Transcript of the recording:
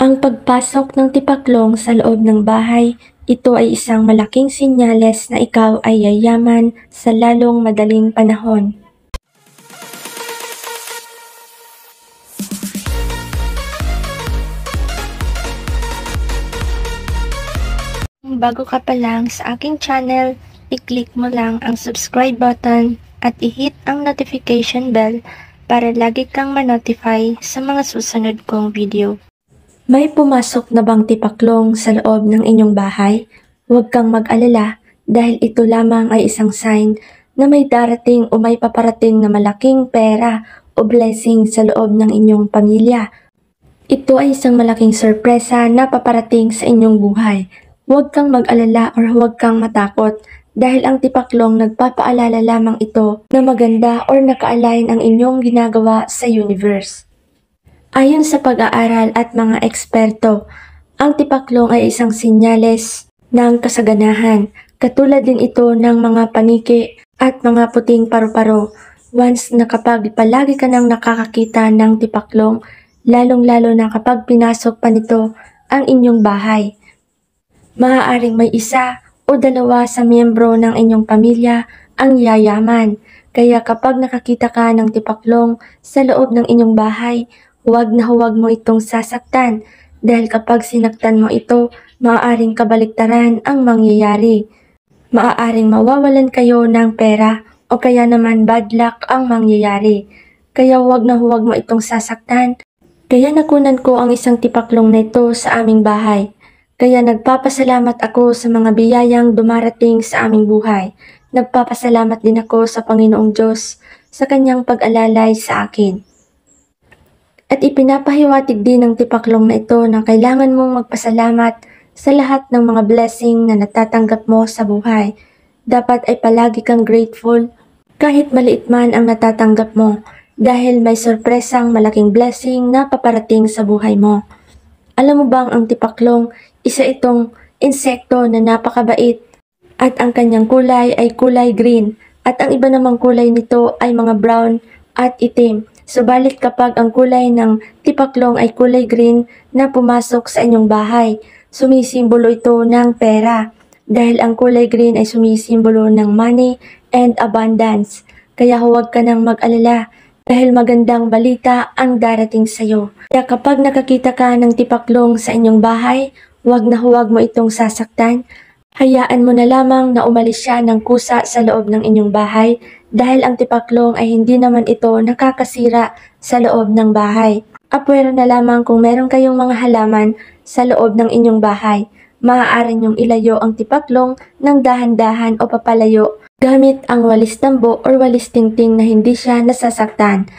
Ang pagpasok ng tipaklong sa loob ng bahay, ito ay isang malaking sinyales na ikaw ay yayaman sa lalong madaling panahon. Bago ka pa lang sa aking channel, i-click mo lang ang subscribe button at i-hit ang notification bell para lagi kang ma-notify sa mga susunod kong video. May pumasok na bang tipaklong sa loob ng inyong bahay? Huwag kang mag-alala dahil ito lamang ay isang sign na may darating o may paparating na malaking pera o blessing sa loob ng inyong pamilya. Ito ay isang malaking sorpresa na paparating sa inyong buhay. Huwag kang mag-alala or huwag kang matakot dahil ang tipaklong nagpapaalala lamang ito na maganda or naka-align ang inyong ginagawa sa universe. Ayon sa pag-aaral at mga eksperto, ang tipaklong ay isang sinyales ng kasaganahan. Katulad din ito ng mga paniki at mga puting paru-paro. Once na kapag palagi ka nang nakakakita ng tipaklong, lalong-lalo na kapag pinasok pa nito ang inyong bahay. Maaaring may isa o dalawa sa miyembro ng inyong pamilya ang yayaman. Kaya kapag nakakita ka ng tipaklong sa loob ng inyong bahay, huwag na huwag mo itong sasaktan dahil kapag sinaktan mo ito, maaaring kabaliktaran ang mangyayari. Maaaring mawawalan kayo ng pera o kaya naman bad luck ang mangyayari. Kaya huwag na huwag mo itong sasaktan. Kaya nakunan ko ang isang tipaklong na ito sa aming bahay. Kaya nagpapasalamat ako sa mga biyayang dumarating sa aming buhay. Nagpapasalamat din ako sa Panginoong Diyos sa kanyang pag-alalay sa akin. At ipinapahiwatig din ng tipaklong na ito na kailangan mong magpasalamat sa lahat ng mga blessing na natatanggap mo sa buhay. Dapat ay palagi kang grateful kahit maliit man ang natatanggap mo dahil may sorpresang malaking blessing na paparating sa buhay mo. Alam mo bang ang tipaklong, isa itong insekto na napakabait at ang kanyang kulay ay kulay green at ang iba namang kulay nito ay mga brown at itim. Subalit kapag ang kulay ng tipaklong ay kulay green na pumasok sa inyong bahay, sumisimbolo ito ng pera. Dahil ang kulay green ay sumisimbolo ng money and abundance. Kaya huwag ka nang mag-alala dahil magandang balita ang darating sa iyo. Kaya kapag nakakita ka ng tipaklong sa inyong bahay, huwag na huwag mo itong sasaktan. Hayaan mo na lamang na umalis siya ng kusa sa loob ng inyong bahay dahil ang tipaklong ay hindi naman ito nakakasira sa loob ng bahay. Apwera na lamang kung meron kayong mga halaman sa loob ng inyong bahay. Maaari niyong ilayo ang tipaklong ng dahan-dahan o papalayo gamit ang walis tambo or walis tingting na hindi siya nasasaktan.